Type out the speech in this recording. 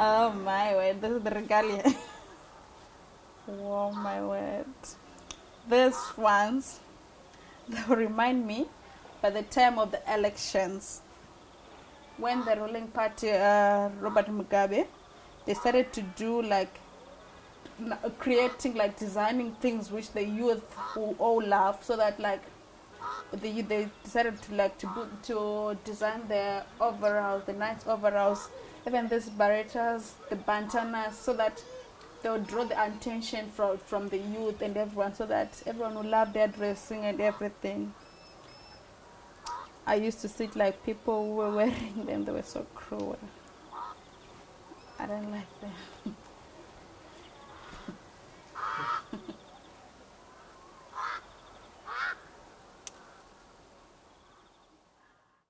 Oh my word, this is the regalia. oh my word. This ones they will remind me by the time of the elections when the ruling party uh, Robert Mugabe they started to do like creating like designing things which the youth who all love so that like the, they decided to like to put, to design their overalls the nice overalls even these barretas the bandanas so that they would draw the attention from from the youth and everyone so that everyone would love their dressing and everything. I used to see like people were wearing them. They were so cruel. I don't like them